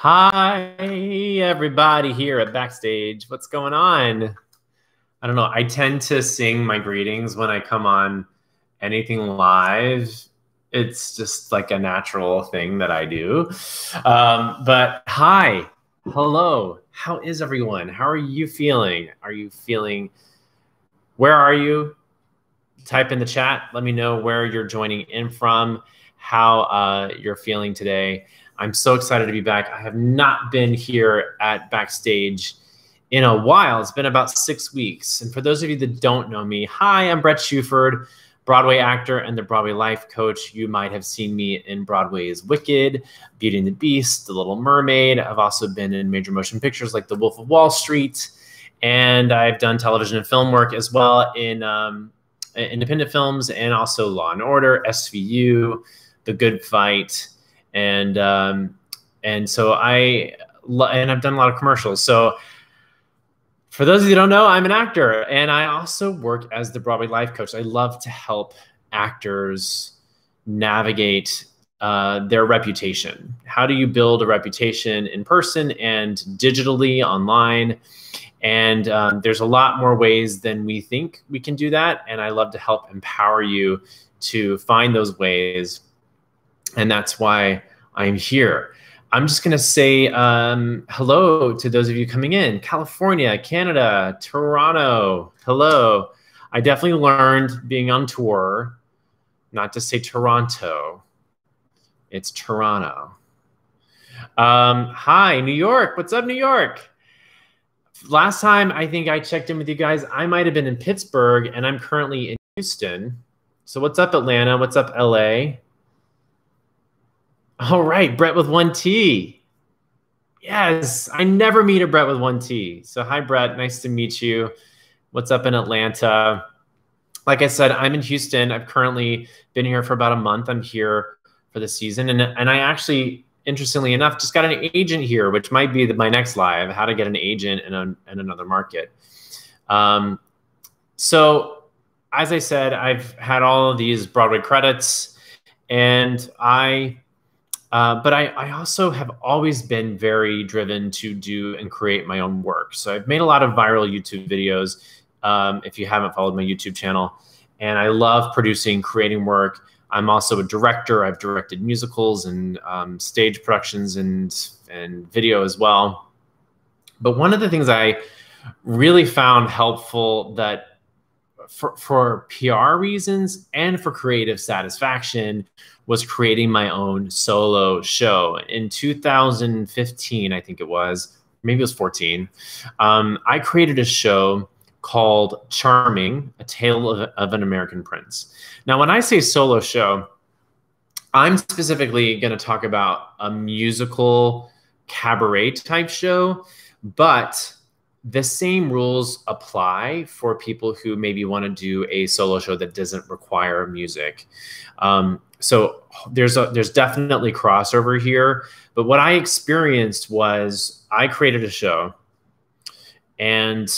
Hi, everybody here at Backstage. What's going on? I don't know. I tend to sing my greetings when I come on anything live. It's just like a natural thing that I do. Um, but hi, hello. How is everyone? How are you feeling? Are you feeling? Where are you? Type in the chat. Let me know where you're joining in from, how uh, you're feeling today. I'm so excited to be back. I have not been here at Backstage in a while. It's been about six weeks. And for those of you that don't know me, hi, I'm Bret Shuford, Broadway actor and the Broadway life coach. You might have seen me in Broadway's Wicked, Beauty and the Beast, The Little Mermaid. I've also been in major motion pictures like The Wolf of Wall Street. And I've done television and film work as well in um, independent films and also Law and Order, SVU, The Good Fight and um, and so I and I've done a lot of commercials. So for those of you who don't know, I'm an actor, and I also work as the Broadway life coach. I love to help actors navigate uh, their reputation. How do you build a reputation in person and digitally online? And um, there's a lot more ways than we think we can do that. And I love to help empower you to find those ways and that's why I'm here. I'm just going to say um, hello to those of you coming in California, Canada, Toronto. Hello. I definitely learned being on tour not to say Toronto, it's Toronto. Um, hi, New York. What's up, New York? Last time I think I checked in with you guys, I might have been in Pittsburgh and I'm currently in Houston. So, what's up, Atlanta? What's up, LA? All right, Bret with one T. Yes, I never meet a Bret with one T. So, hi, Bret. Nice to meet you. What's up in Atlanta? Like I said, I'm in Houston. I've currently been here for about a month. I'm here for the season. And, and I actually, interestingly enough, just got an agent here, which might be the, my next live how to get an agent in, a, in another market. Um, so, as I said, I've had all of these Broadway credits, and I uh, but I, I, also have always been very driven to do and create my own work. So I've made a lot of viral YouTube videos. Um, if you haven't followed my YouTube channel, and I love producing, creating work. I'm also a director. I've directed musicals and um, stage productions and and video as well. But one of the things I really found helpful that for, for PR reasons and for creative satisfaction was creating my own solo show. In 2015, I think it was, maybe it was 14, um, I created a show called Charming, A Tale of, of an American Prince. Now, when I say solo show, I'm specifically going to talk about a musical cabaret type show, but the same rules apply for people who maybe want to do a solo show that doesn't require music. Um, so there's a there's definitely crossover here. But what I experienced was I created a show, and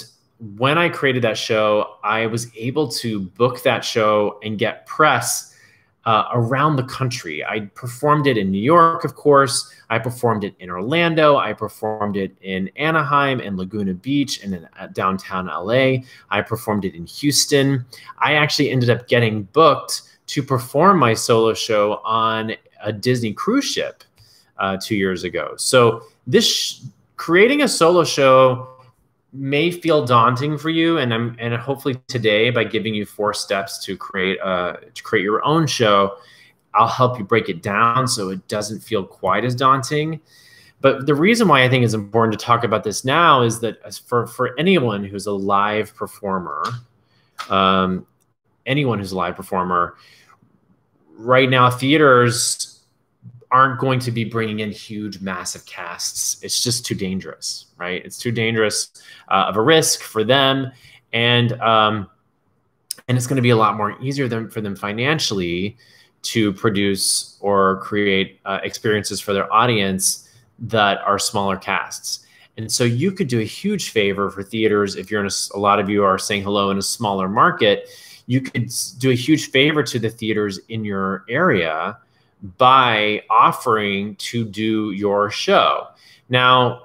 when I created that show, I was able to book that show and get press uh, around the country. I performed it in New York, of course. I performed it in Orlando. I performed it in Anaheim and Laguna Beach and in uh, downtown LA. I performed it in Houston. I actually ended up getting booked to perform my solo show on a Disney cruise ship uh, two years ago. So this creating a solo show may feel daunting for you and i'm and hopefully today by giving you four steps to create a to create your own show i'll help you break it down so it doesn't feel quite as daunting but the reason why i think it's important to talk about this now is that for for anyone who's a live performer um, anyone who's a live performer right now theaters aren't going to be bringing in huge, massive casts. It's just too dangerous, right? It's too dangerous uh, of a risk for them, and um, and it's going to be a lot more easier than, for them financially to produce or create uh, experiences for their audience that are smaller casts. And so you could do a huge favor for theaters if you're in a, a lot of you are saying hello in a smaller market. You could do a huge favor to the theaters in your area by offering to do your show. Now,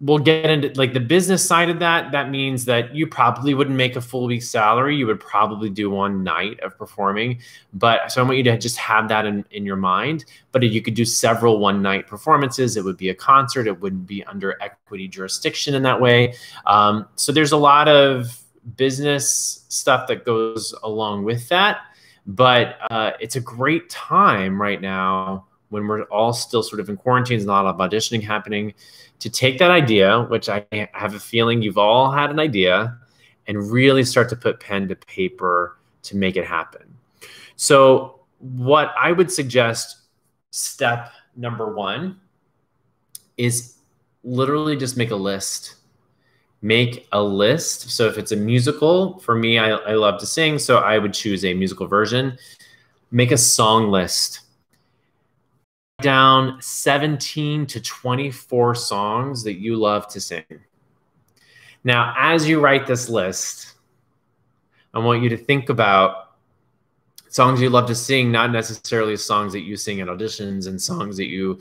we'll get into like the business side of that. That means that you probably wouldn't make a full week's salary. You would probably do one night of performing. But so I want you to just have that in, in your mind. But you could do several one night performances, it would be a concert. It wouldn't be under equity jurisdiction in that way. Um, so there's a lot of business stuff that goes along with that. But uh, it's a great time right now when we're all still sort of in quarantine. There's not a lot of auditioning happening to take that idea, which I have a feeling you've all had an idea, and really start to put pen to paper to make it happen. So, what I would suggest, step number one, is literally just make a list. Make a list. So, if it's a musical, for me, I, I love to sing, so I would choose a musical version. Make a song list down 17 to 24 songs that you love to sing. Now, as you write this list, I want you to think about songs you love to sing, not necessarily songs that you sing at auditions and songs that you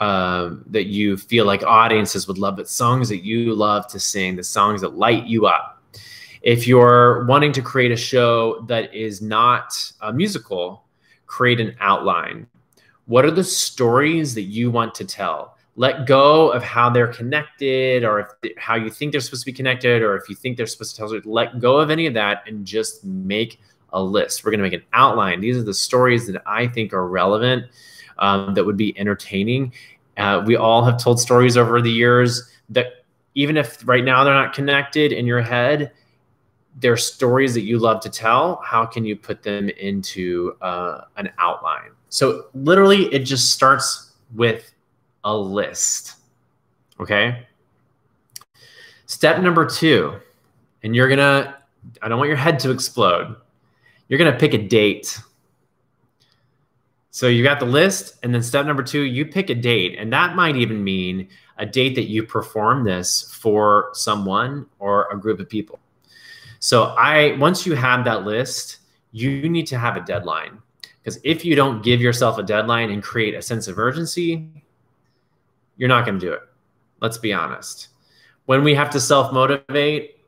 um, that you feel like audiences would love, but songs that you love to sing, the songs that light you up. If you're wanting to create a show that is not a musical, create an outline what are the stories that you want to tell? Let go of how they're connected or if, how you think they're supposed to be connected or if you think they're supposed to tell. Let go of any of that and just make a list. We're going to make an outline. These are the stories that I think are relevant, um, that would be entertaining. Uh, we all have told stories over the years that even if right now they're not connected in your head, they're stories that you love to tell. How can you put them into uh, an outline? So literally, it just starts with a list. Okay. Step number two, and you're gonna, I don't want your head to explode. You're gonna pick a date. So you got the list, and then step number two, you pick a date, and that might even mean a date that you perform this for someone or a group of people. So I once you have that list, you need to have a deadline. Because if you don't give yourself a deadline and create a sense of urgency, you're not going to do it. Let's be honest. When we have to self motivate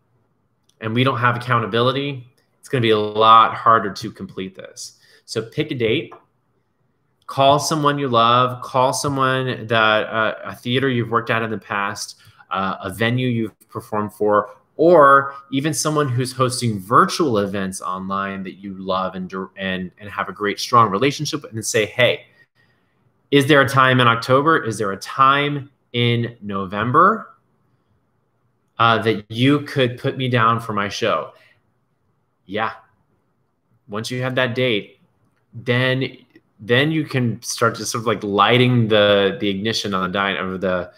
and we don't have accountability, it's going to be a lot harder to complete this. So pick a date, call someone you love, call someone that uh, a theater you've worked at in the past, uh, a venue you've performed for, or even someone who's hosting virtual events online that you love and and and have a great strong relationship and say hey is there a time in october is there a time in november uh, that you could put me down for my show yeah once you have that date then then you can start to sort of like lighting the the ignition on the dying of the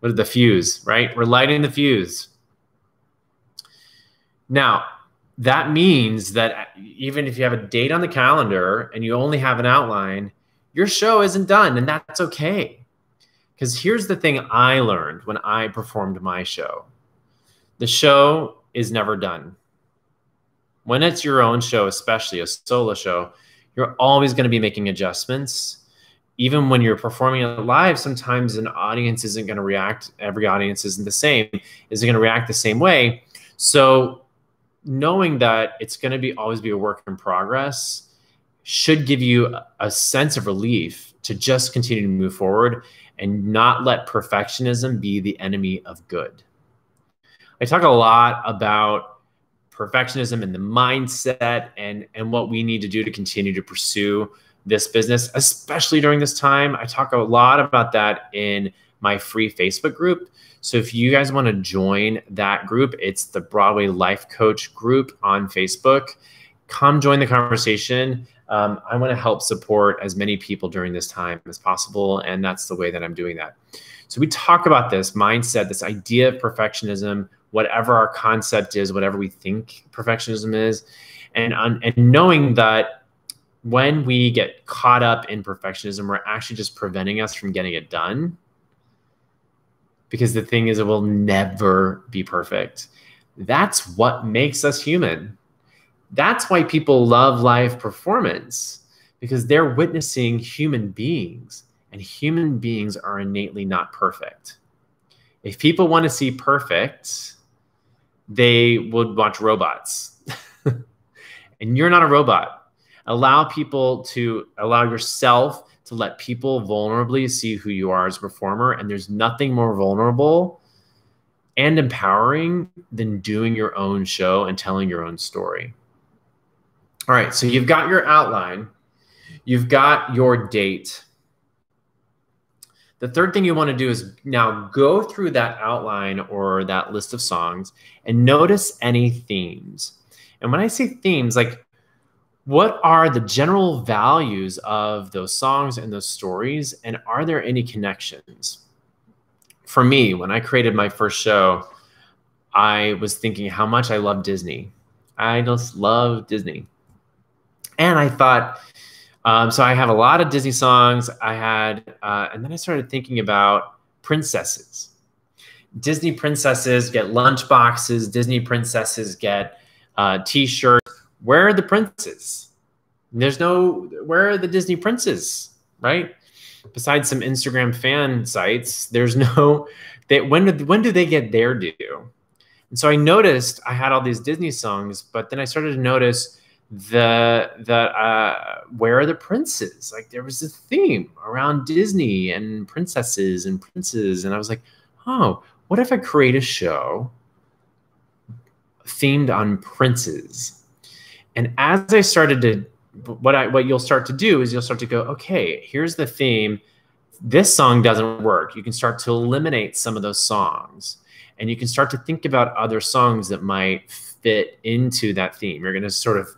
what the fuse right we're lighting the fuse now, that means that uh, even if you have a date on the calendar and you only have an outline, your show isn't done, and that's okay. Because here's the thing I learned when I performed my show the show is never done. When it's your own show, especially a solo show, you're always going to be making adjustments. Even when you're performing it live, sometimes an audience isn't going to react. Every audience isn't the same, Is it going to react the same way. So knowing that it's going to be always be a work in progress should give you a sense of relief to just continue to move forward and not let perfectionism be the enemy of good. I talk a lot about perfectionism and the mindset and and what we need to do to continue to pursue this business especially during this time. I talk a lot about that in my free Facebook group. So if you guys want to join that group, it's the Broadway Life Coach group on Facebook. Come join the conversation. Um, I want to help support as many people during this time as possible. And that's the way that I'm doing that. So we talk about this mindset, this idea of perfectionism, whatever our concept is, whatever we think perfectionism is, and, and knowing that when we get caught up in perfectionism, we're actually just preventing us from getting it done because the thing is, it will never be perfect. That's what makes us human. That's why people love live performance because they're witnessing human beings, and human beings are innately not perfect. If people want to see perfect, they would watch robots. and you're not a robot. Allow people to allow yourself to let people vulnerably see who you are as a performer. And there's nothing more vulnerable and empowering than doing your own show and telling your own story. All right, so you've got your outline, you've got your date. The third thing you want to do is now go through that outline or that list of songs and notice any themes. And when I say themes, like what are the general values of those songs and those stories? And are there any connections? For me, when I created my first show, I was thinking how much I love Disney. I just love Disney. And I thought, um, so I have a lot of Disney songs. I had, uh, and then I started thinking about princesses. Disney princesses get lunch boxes. Disney princesses get uh, t-shirts. Where are the princes? There's no. Where are the Disney princes? Right. Besides some Instagram fan sites, there's no. They, when did when do they get their due? And so I noticed I had all these Disney songs, but then I started to notice the the uh, where are the princes? Like there was a theme around Disney and princesses and princes, and I was like, oh, what if I create a show themed on princes. And as I started to, what I what you'll start to do is you'll start to go, okay, here's the theme. This song doesn't work. You can start to eliminate some of those songs, and you can start to think about other songs that might fit into that theme. You're going to sort of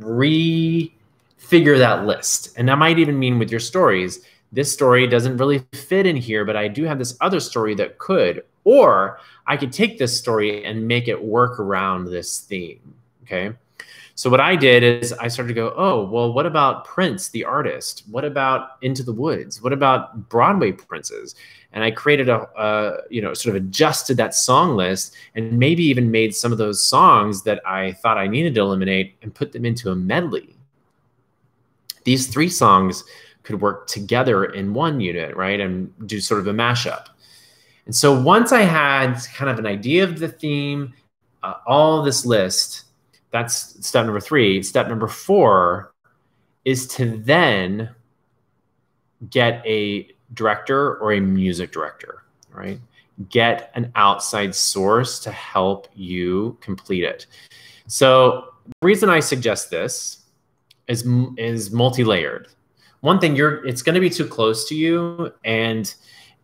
refigure that list, and that might even mean with your stories. This story doesn't really fit in here, but I do have this other story that could, or I could take this story and make it work around this theme. Okay. So what I did is I started to go, oh, well, what about Prince, the artist? What about Into the Woods? What about Broadway princes? And I created a, you know, sort of adjusted that song list and maybe even made some of those songs that I thought I needed to eliminate and put them into a medley. These three songs could work together in one unit, right? And do sort of a mashup. And so once I had kind of an idea of the theme, uh, all this list, that's step number three. Step number four is to then get a director or a music director, right? Get an outside source to help you complete it. So the reason I suggest this is is multi-layered. One thing you're it's going to be too close to you and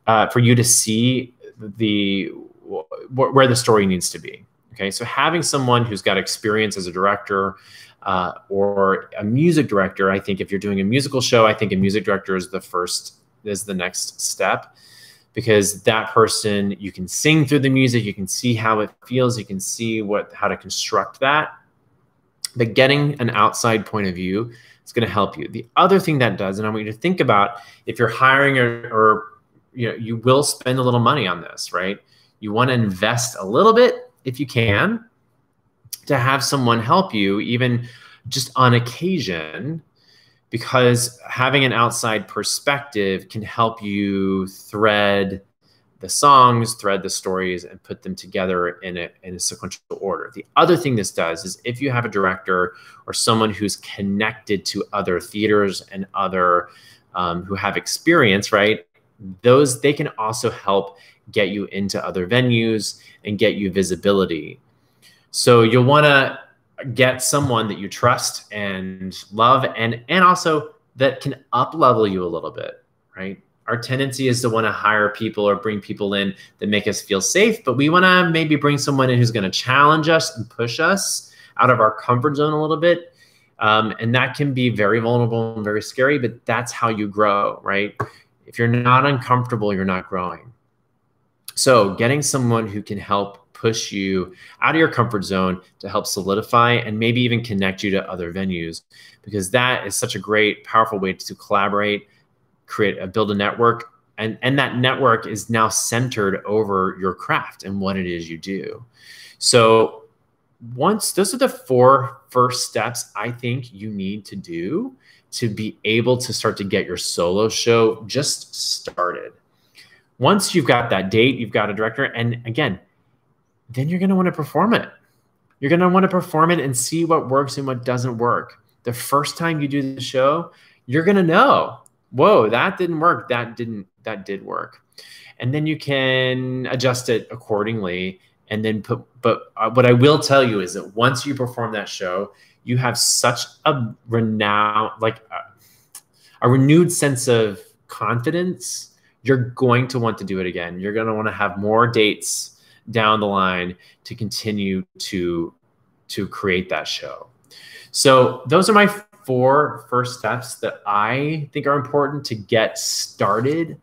uh, for you to see the where the story needs to be. Okay, so having someone who's got experience as a director uh, or a music director, I think if you're doing a musical show, I think a music director is the first is the next step because that person you can sing through the music, you can see how it feels, you can see what how to construct that. But getting an outside point of view is going to help you. The other thing that does, and I want you to think about if you're hiring or, or you know you will spend a little money on this right you want to invest a little bit if you can to have someone help you even just on occasion because having an outside perspective can help you thread the songs, thread the stories, and put them together in a, in a sequential order. The other thing this does is if you have a director or someone who's connected to other theaters and other um, who have experience, right? those they can also help get you into other venues and get you visibility. So you'll want to get someone that you trust and love and and also that can up level you a little bit, right? Our tendency is to want to hire people or bring people in that make us feel safe, but we want to maybe bring someone in who's going to challenge us and push us out of our comfort zone a little bit. Um, and that can be very vulnerable and very scary, but that's how you grow, right? If you're not uncomfortable, you're not growing. So, getting someone who can help push you out of your comfort zone to help solidify and maybe even connect you to other venues, because that is such a great, powerful way to collaborate, create, a, build a network, and and that network is now centered over your craft and what it is you do. So, once those are the four first steps I think you need to do to be able to start to get your solo show just started. Once you've got that date, you've got a director, and again, then you're going to want to perform it. You're going to want to perform it and see what works and what doesn't work. The first time you do the show, you're going to know, whoa, that didn't work. That didn't, that did work. And then you can adjust it accordingly. And then put, but uh, what I will tell you is that once you perform that show, you have such a renown, like a, a renewed sense of confidence. You're going to want to do it again. You're going to want to have more dates down the line to continue to to create that show. So those are my four first steps that I think are important to get started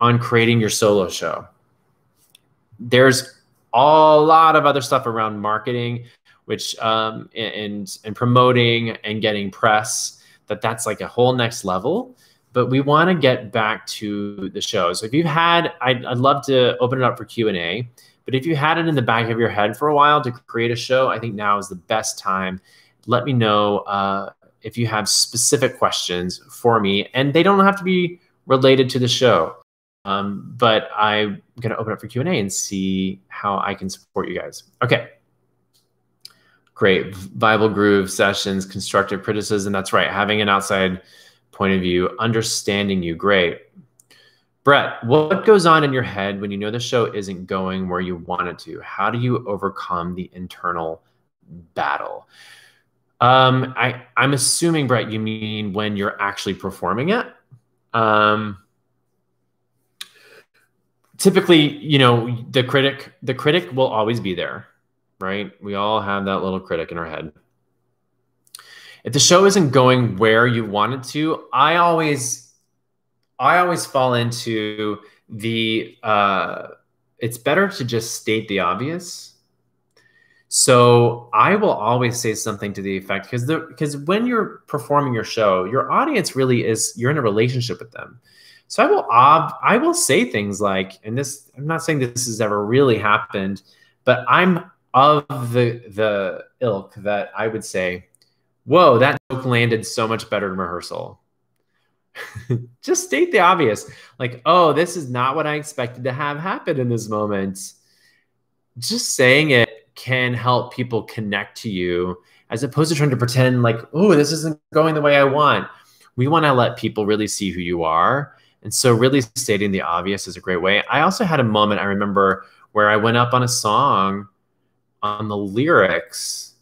on creating your solo show. There's a lot of other stuff around marketing, which um, and and promoting and getting press. That that's like a whole next level. But we want to get back to the show. So if you've had, I'd, I'd love to open it up for Q and A. But if you had it in the back of your head for a while to create a show, I think now is the best time. Let me know uh, if you have specific questions for me, and they don't have to be related to the show. Um, but I'm going to open up for Q&A and see how I can support you guys. Okay. Great. Bible Groove sessions, constructive criticism. That's right. Having an outside point of view, understanding you. Great. Brett, what goes on in your head when you know the show isn't going where you want it to? How do you overcome the internal battle? Um, I, I'm assuming, Brett, you mean when you're actually performing it. Um, typically, you know, the critic, the critic will always be there, right? We all have that little critic in our head. If the show isn't going where you want it to, I always, I always fall into the. Uh, it's better to just state the obvious. So I will always say something to the effect because the because when you're performing your show, your audience really is you're in a relationship with them. So I will ob- I will say things like, and this I'm not saying this has ever really happened, but I'm of the the ilk that I would say, whoa, that joke landed so much better in rehearsal. Just state the obvious. Like, oh, this is not what I expected to have happen in this moment. Just saying it can help people connect to you as opposed to trying to pretend like, oh, this isn't going the way I want. We want to let people really see who you are and so, really stating the obvious is a great way. I also had a moment I remember where I went up on a song on the lyrics,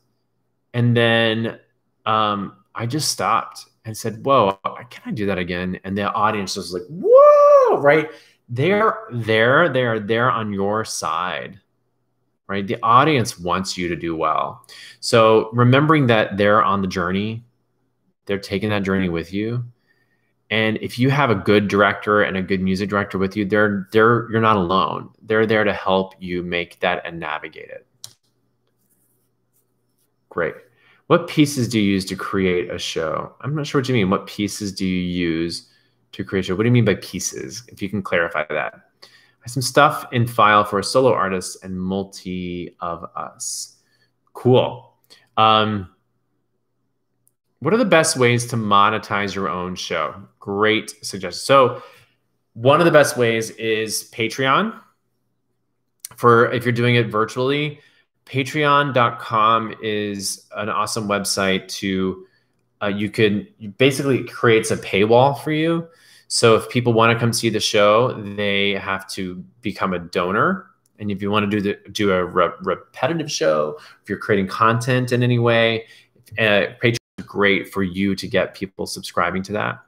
and then um, I just stopped and said, Whoa, can I do that again? And the audience was like, Whoa, right? They're there, they're there on your side, right? The audience wants you to do well. So, remembering that they're on the journey, they're taking that journey with you and if you have a good director and a good music director with you, they're they're you're not alone. They're there to help you make that and navigate it. Great. What pieces do you use to create a show? I'm not sure what you mean. What pieces do you use to create a show? What do you mean by pieces? If you can clarify that. Some stuff in file for a solo artist and multi of us. Cool. Um, what are the best ways to monetize your own show? Great suggestion. So, one of the best ways is Patreon. For if you're doing it virtually, patreon.com is an awesome website to uh, you can basically creates a paywall for you. So if people want to come see the show, they have to become a donor. And if you want to do the do a re- repetitive show, if you're creating content in any way, uh, Patreon great for you to get people subscribing to that.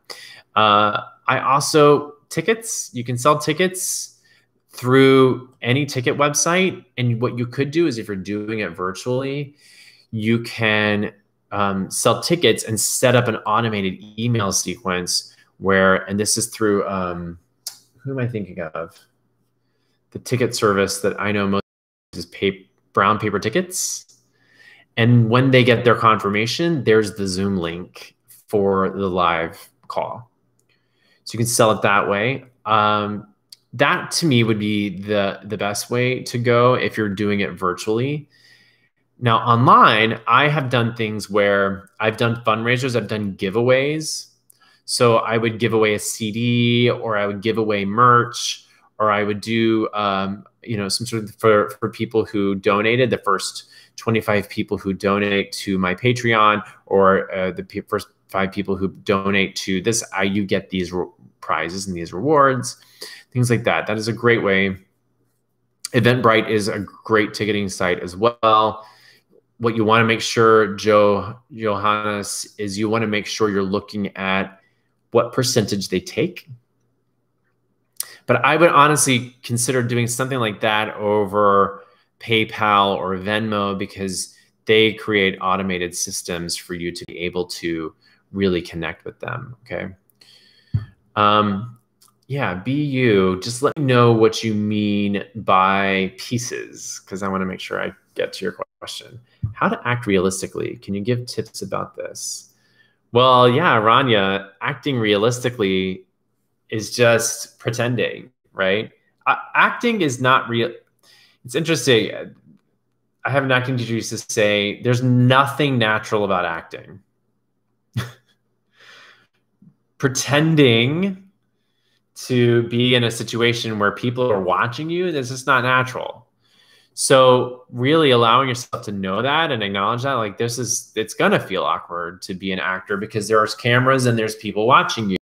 Uh, I also tickets. You can sell tickets through any ticket website, and what you could do is if you're doing it virtually, you can um, sell tickets and set up an automated email sequence where, and this is through um, who am I thinking of? The ticket service that I know most is pay, brown paper tickets. And when they get their confirmation, there's the Zoom link for the live call. So you can sell it that way. Um, that to me would be the the best way to go if you're doing it virtually. Now, online, I have done things where I've done fundraisers, I've done giveaways. So I would give away a CD or I would give away merch or I would do, um, you know, some sort of for, for people who donated, the first 25 people who donate to my Patreon or uh, the first five people who donate to this, I, you get these prizes and these rewards, things like that. That is a great way. Eventbrite is a great ticketing site as well what you want to make sure, Joe Johannes, is you want to make sure you're looking at what percentage they take. But I would honestly consider doing something like that over PayPal or Venmo because they create automated systems for you to be able to really connect with them. Okay. Um, yeah, be you. Just let me know what you mean by pieces because I want to make sure I get to your question. How to act realistically? Can you give tips about this? Well, yeah, Rania, acting realistically is just pretending, right? Uh, acting is not real. It's interesting. I have an acting teacher used to say, there's nothing natural about acting. Pretending to be in a situation where people are watching you, this is not natural. So really allowing yourself to know that and acknowledge that, like this is, it's gonna feel awkward to be an actor because there's cameras and there's people watching you.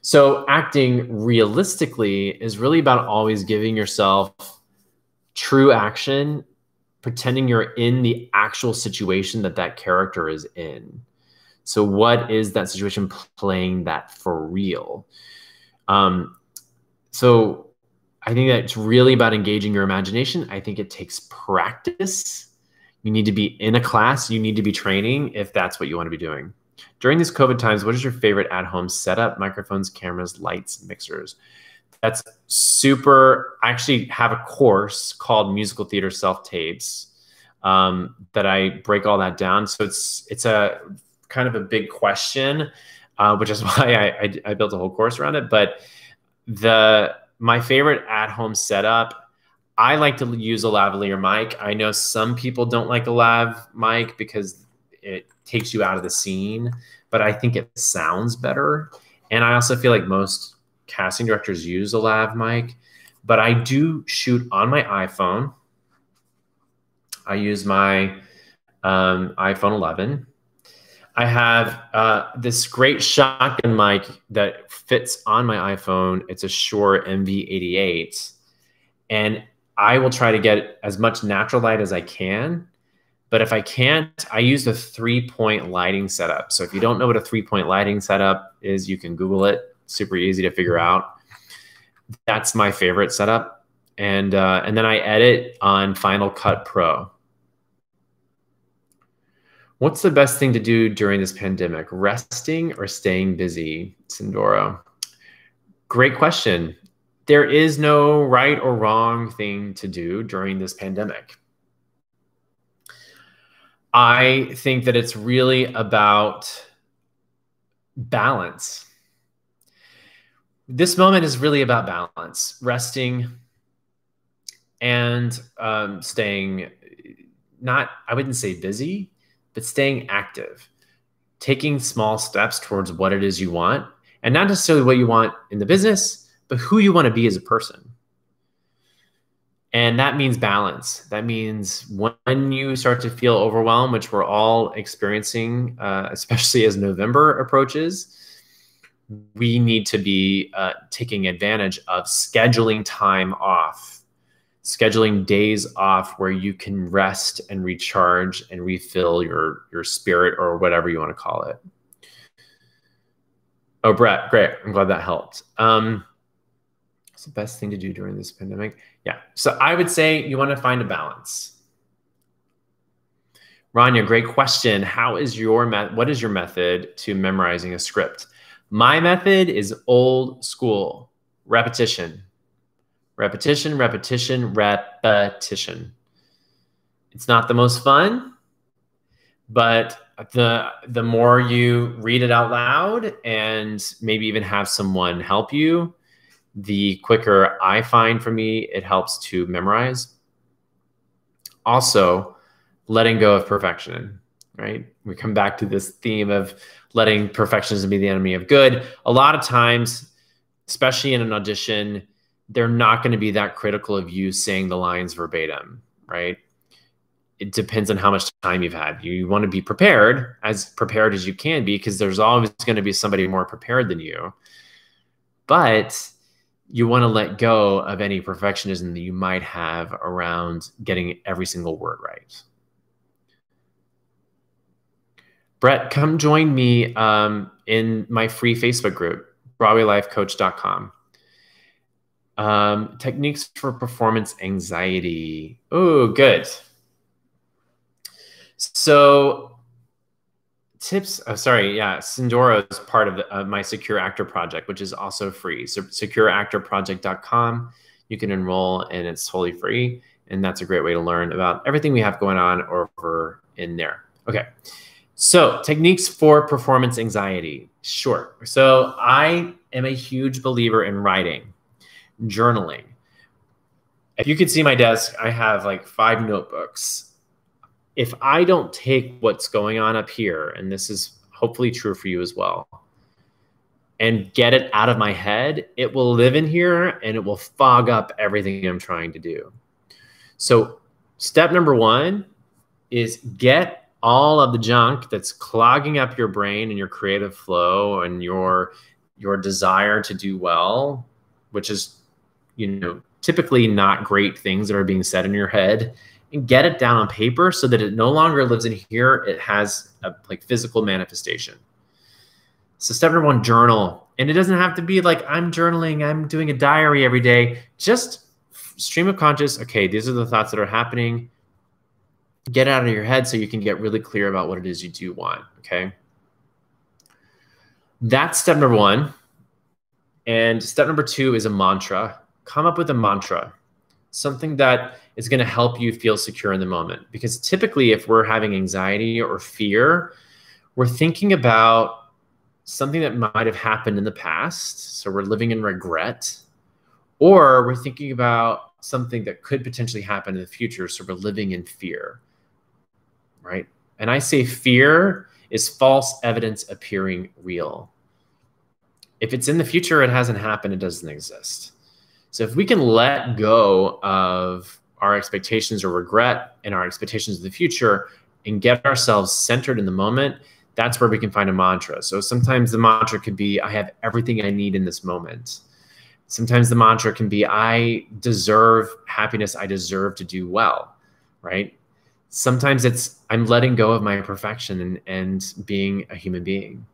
So acting realistically is really about always giving yourself true action, pretending you're in the actual situation that that character is in. So what is that situation playing that for real? Um, so I think that it's really about engaging your imagination. I think it takes practice. You need to be in a class, you need to be training if that's what you want to be doing. During these COVID times, what is your favorite at home setup? Microphones, cameras, lights, mixers. That's super. I actually have a course called Musical Theater Self Tapes um, that I break all that down. So it's it's a kind of a big question, uh, which is why I, I, I built a whole course around it. But the my favorite at home setup, I like to use a lavalier mic. I know some people don't like a lav mic because it takes you out of the scene, but I think it sounds better. And I also feel like most casting directors use a lav mic, but I do shoot on my iPhone. I use my um, iPhone 11 I have uh, this great shotgun mic that fits on my iPhone. It's a Shure MV88. And I will try to get as much natural light as I can. But if I can't, I use a three point lighting setup. So if you don't know what a three point lighting setup is, you can Google it. Super easy to figure out. That's my favorite setup. And, uh, and then I edit on Final Cut Pro. What's the best thing to do during this pandemic? Resting or staying busy, Sindoro? Great question. There is no right or wrong thing to do during this pandemic. I think that it's really about balance. This moment is really about balance, resting and um, staying not, I wouldn't say busy, but staying active, taking small steps towards what it is you want, and not necessarily what you want in the business, but who you want to be as a person. And that means balance. That means when you start to feel overwhelmed, which we're all experiencing, uh, especially as November approaches, we need to be uh, taking advantage of scheduling time off scheduling days off where you can rest and recharge and refill your your spirit or whatever you want to call it. Oh, Brett, great. I'm glad that helped. Um, what's the best thing to do during this pandemic? Yeah. So I would say you want to find a balance. Rania, great question. How is your? What is your method to memorizing a script? My method is old school repetition repetition, repetition, repetition. It's not the most fun, but the the more you read it out loud and maybe even have someone help you, the quicker I find for me it helps to memorize. Also, letting go of perfection, right? We come back to this theme of letting perfectionism be the enemy of good. A lot of times, especially in an audition, they're not going to be that critical of you saying the lines verbatim, right? It depends on how much time you've had. You want to be prepared, as prepared as you can be, because there's always going to be somebody more prepared than you. But you want to let go of any perfectionism that you might have around getting every single word right. Brett, come join me um, in my free Facebook group, BroadwayLifeCoach.com. Um, techniques for performance anxiety. Oh, good. So, tips. Oh, sorry. Yeah, Sindoro is part of the, uh, my Secure Actor project, which is also free. So, secureactorproject.com. You can enroll, and it's totally free. And that's a great way to learn about everything we have going on over in there. Okay. So, techniques for performance anxiety. Sure. So, I am a huge believer in writing journaling. If you could see my desk, I have like five notebooks. If I don't take what's going on up here, and this is hopefully true for you as well, and get it out of my head, it will live in here and it will fog up everything I'm trying to do. So, step number one is get all of the junk that's clogging up your brain and your creative flow and your your desire to do well, which is you know, typically not great things that are being said in your head and get it down on paper so that it no longer lives in here. It has a like physical manifestation. So step number one, journal. And it doesn't have to be like I'm journaling, I'm doing a diary every day. Just stream of conscious. Okay, these are the thoughts that are happening. Get out of your head so you can get really clear about what it is you do want. Okay. That's step number one. And step number two is a mantra come up with a mantra, something that is going to help you feel secure in the moment. Because typically, if we're having anxiety or fear, we're thinking about something that might have happened in the past. So we're living in regret, or we're thinking about something that could potentially happen in the future. So we're living in fear, right? And I say fear is false evidence appearing real. If it's in the future, it hasn't happened, it doesn't exist. So if we can let go of our expectations or regret and our expectations of the future and get ourselves centered in the moment, that's where we can find a mantra. So sometimes the mantra could be, I have everything I need in this moment. Sometimes the mantra can be, I deserve happiness. I deserve to do well, right? Sometimes it's, I'm letting go of my perfection and, and being a human being,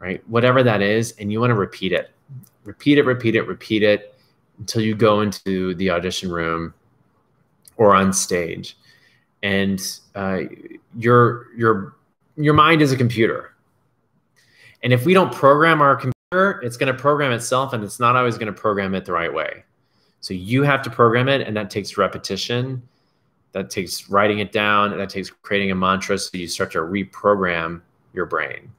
right? Whatever that is. And you want to repeat it, repeat it, repeat it, repeat it until you go into the audition room or on stage. And uh, your your your mind is a computer. And if we don't program our computer it's going to program itself and it's not always going to program it the right way. So you have to program it and that takes repetition that takes writing it down that takes creating a mantra so you start to reprogram your brain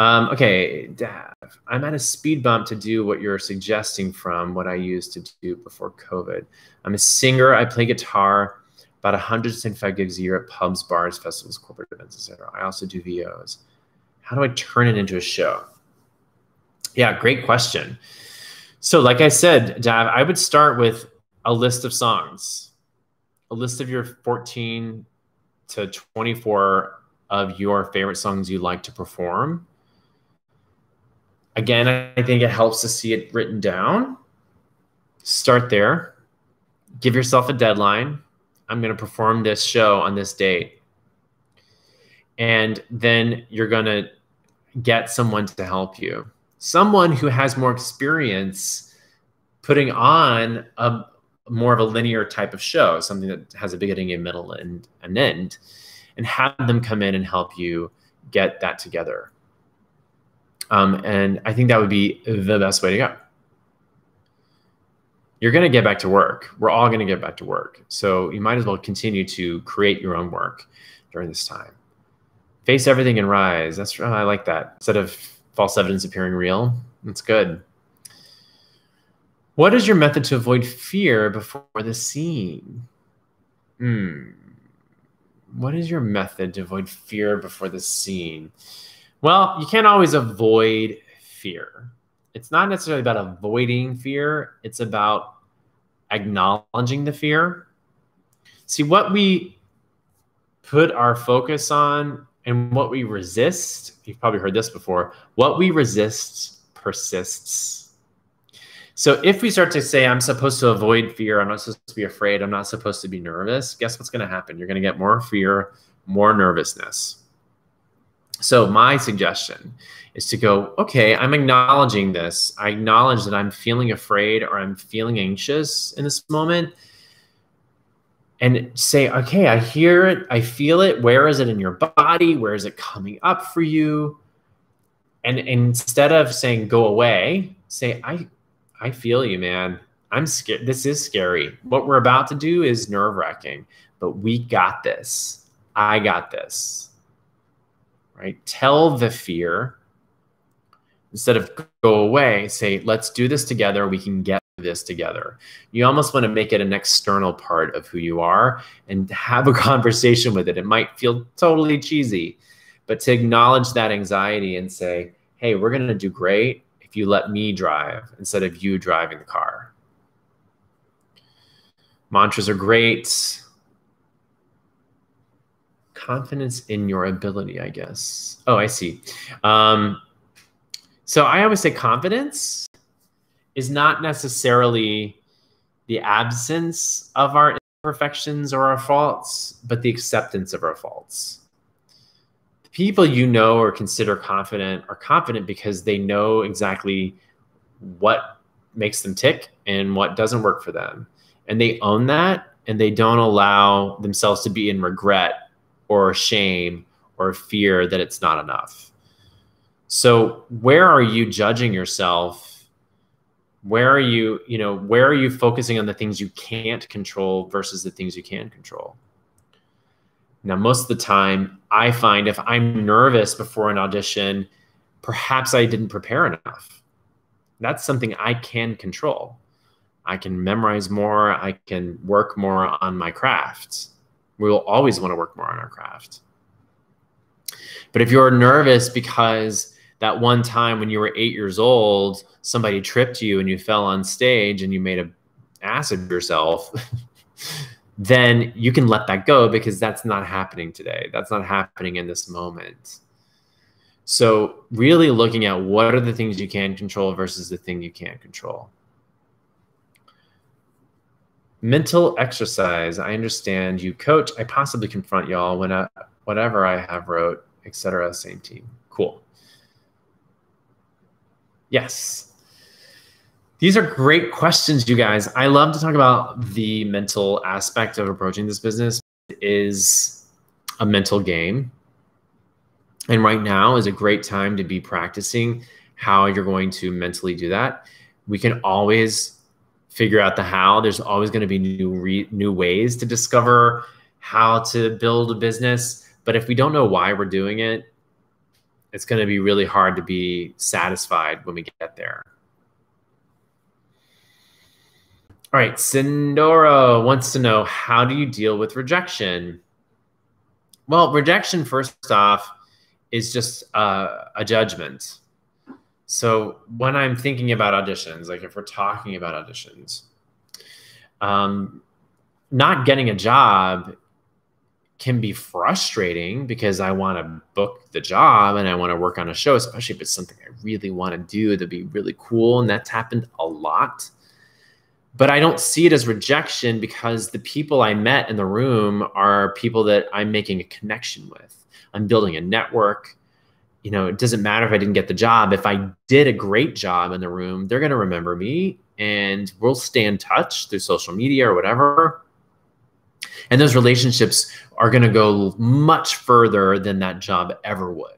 um, okay, Dav, I'm at a speed bump to do what you're suggesting from what I used to do before COVID. I'm a singer. I play guitar about 175 gigs a year at pubs, bars, festivals, corporate events, etc. I also do VOs. How do I turn it into a show? Yeah, great question. So, like I said, Dav, I would start with a list of songs, a list of your 14 to 24 of your favorite songs you like to perform Again, I think it helps to see it written down. Start there. Give yourself a deadline. I'm going to perform this show on this date. And then you're going to get someone to help you. Someone who has more experience putting on a more of a linear type of show, something that has a beginning, a middle, and an end, and have them come in and help you get that together. Um, and I think that would be the best way to go. You're going to get back to work. We're all going to get back to work. So you might as well continue to create your own work during this time. Face everything and rise. That's oh, I like that. Instead of false evidence appearing real. That's good. What is your method to avoid fear before the scene? Hmm. what is your method to avoid fear before the scene? Well, you can't always avoid fear. It's not necessarily about avoiding fear, it's about acknowledging the fear. See, what we put our focus on and what we resist, you've probably heard this before, what we resist persists. So if we start to say, I'm supposed to avoid fear, I'm not supposed to be afraid, I'm not supposed to be nervous, guess what's going to happen? You're going to get more fear, more nervousness. So my suggestion is to go, okay, I'm acknowledging this. I acknowledge that I'm feeling afraid or I'm feeling anxious in this moment. And say, okay, I hear it, I feel it. Where is it in your body? Where is it coming up for you? And, instead of saying go away, say, I I feel you, man. I'm scared. This is scary. What we're about to do is nerve wracking, but we got this. I got this. Right? Tell the fear instead of go away, say, let's do this together. We can get this together. You almost want to make it an external part of who you are and have a conversation with it. It might feel totally cheesy, but to acknowledge that anxiety and say, hey, we're going to do great if you let me drive instead of you driving the car. Mantras are great. Confidence in your ability, I guess. Oh, I see. Um, so I always say confidence is not necessarily the absence of our imperfections or our faults, but the acceptance of our faults The people you know or consider confident are confident because they know exactly what makes them tick and what doesn't work for them. And they own that and they don't allow themselves to be in regret or shame or fear that it's not enough. So, where are you judging yourself? Where are you, you know, where are you focusing on the things you can't control versus the things you can control? Now, most of the time, I find if I'm nervous before an audition, perhaps I didn't prepare enough. That's something I can control. I can memorize more, I can work more on my craft. We will always want to work more on our craft. But if you're nervous because that one time when you were eight years old, somebody tripped you and you fell on stage and you made a ass of yourself, then you can let that go because that's not happening today. That's not happening in this moment. So, really looking at what are the things you can control versus the thing you can't control. Mental exercise. I understand you coach. I possibly confront y'all when I, whatever I have wrote, etc. Same team. Cool. Yes. These are great questions, you guys. I love to talk about the mental aspect of approaching this business. It is a mental game. And right now is a great time to be practicing how you're going to mentally do that. We can always figure out the how. There's always going to be new new ways to discover how to build a business. But if we don't know why we're doing it, it's going to be really hard to be satisfied when we get there. All right, Sindora wants to know how do you deal with rejection? Well, rejection, first off, is just uh, a judgment. So when I'm thinking about auditions, like if we're talking about auditions, um, not getting a job can be frustrating because I want to book the job and I want to work on a show, especially if it's something I really want to do that'd be really cool. And that's happened a lot but I don't see it as rejection because the people I met in the room are people that I'm making a connection with. I'm building a network. You know, it doesn't matter if I didn't get the job. If I did a great job in the room, they're going to remember me and we'll stay in touch through social media or whatever. And those relationships are going to go much further than that job ever would.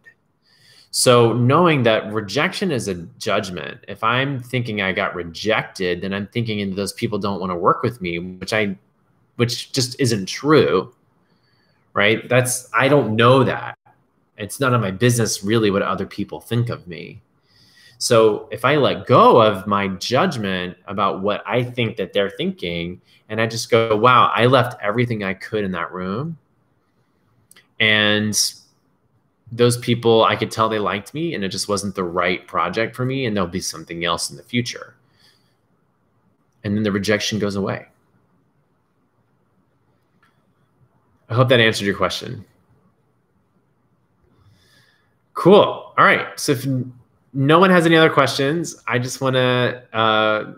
So knowing that rejection is a judgment. If I'm thinking I got rejected, then I'm thinking those people don't want to work with me, which I which just isn't true. Right? That's I don't know that. It's none of my business really what other people think of me. So if I let go of my judgment about what I think that they're thinking and I just go, wow, I left everything I could in that room And those people, I could tell they liked me and it just wasn't the right project for me. And there'll be something else in the future. And then the rejection goes away. I hope that answered your question. Cool. All right. So if no one has any other questions, I just want to uh,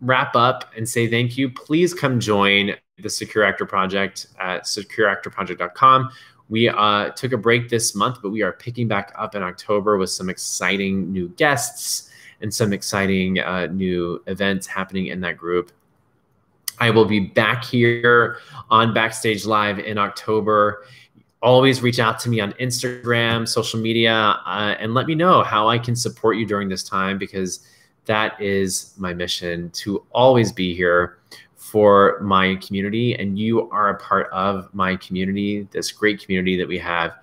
wrap up and say thank you. Please come join the Secure Actor Project at secureactorproject.com. We uh, took a break this month, but we are picking back up in October with some exciting new guests and some exciting uh, new events happening in that group. I will be back here on Backstage Live in October. Always reach out to me on Instagram, social media, uh, and let me know how I can support you during this time because that is my mission to always be here for my community. And you are a part of my community, this great community that we have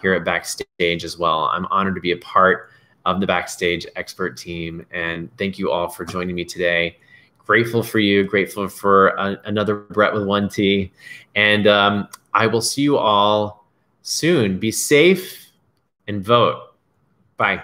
here at Backstage as well. I'm honored to be a part of the Backstage expert team. And thank you all for joining me today. Grateful for you, grateful for a, another Bret with 1T. And um, I will see you all soon. Be safe and vote. Bye.